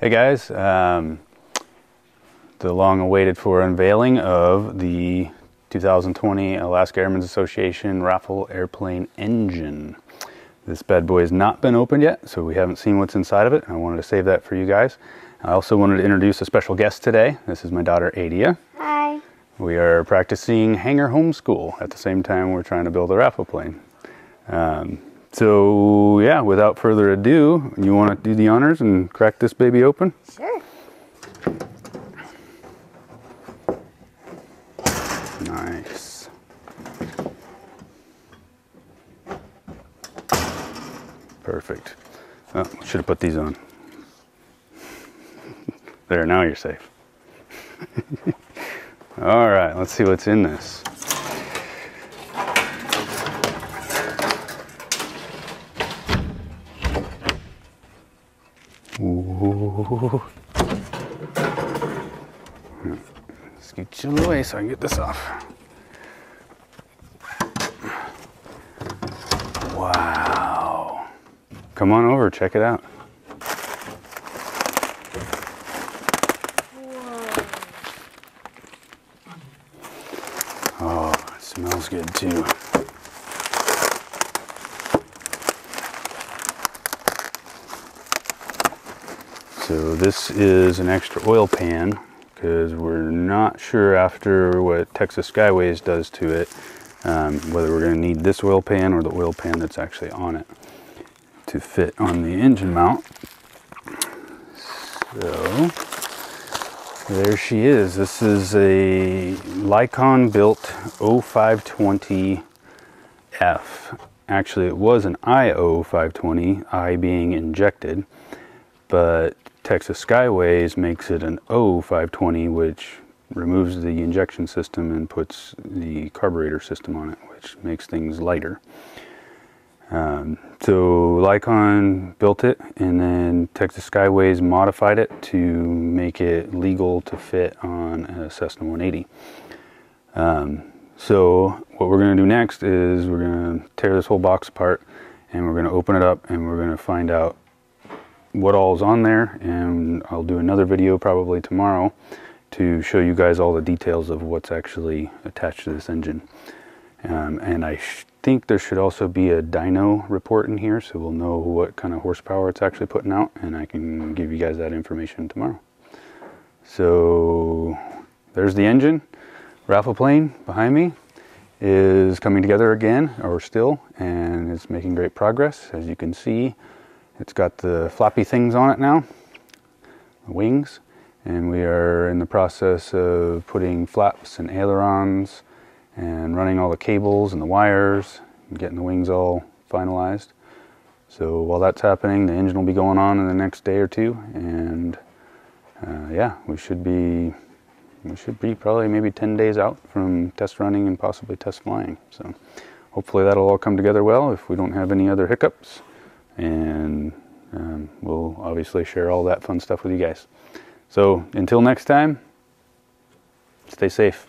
Hey guys, um, the long awaited for unveiling of the 2020 Alaska Airmen's Association Raffle Airplane Engine. This bad boy has not been opened yet, so we haven't seen what's inside of it. I wanted to save that for you guys. I also wanted to introduce a special guest today. This is my daughter Adia. Hi. We are practicing hangar homeschool at the same time we're trying to build a raffle plane. Um, so yeah, without further ado, you want to do the honors and crack this baby open? Sure. Nice. Perfect. Oh, should have put these on. there, now you're safe. All right, let's see what's in this. Ooh. Scooch it away so I can get this off. Wow. Come on over, check it out. Oh, it smells good too. So this is an extra oil pan because we're not sure after what Texas Skyways does to it um, whether we're going to need this oil pan or the oil pan that's actually on it to fit on the engine mount. So there she is. This is a Ly-Con built O-520F. Actually, it was an IO 520, I being injected, but Texas Skyways makes it an O520, which removes the injection system and puts the carburetor system on it, which makes things lighter. Um, so Ly-Con built it, and then Texas Skyways modified it to make it legal to fit on a Cessna 180. Um, so what we're going to do next is we're going to tear this whole box apart, and we're going to open it up, and we're going to find out what all is on there, and I'll do another video probably tomorrow to show you guys all the details of what's actually attached to this engine. Um, and I think there should also be a dyno report in here so we'll know what kind of horsepower it's actually putting out and I can give you guys that information tomorrow. So there's the engine. Raffle plane behind me is coming together again or still and it's making great progress. As you can see, it's got the floppy things on it now, the wings and we are in the process of putting flaps and ailerons and running all the cables and the wires and getting the wings all finalized. So while that's happening, the engine will be going on in the next day or two, and uh, yeah, we should be we should be probably maybe 10 days out from test running and possibly test flying. So hopefully that'll all come together well if we don't have any other hiccups, and um, we'll obviously share all that fun stuff with you guys. So until next time, stay safe.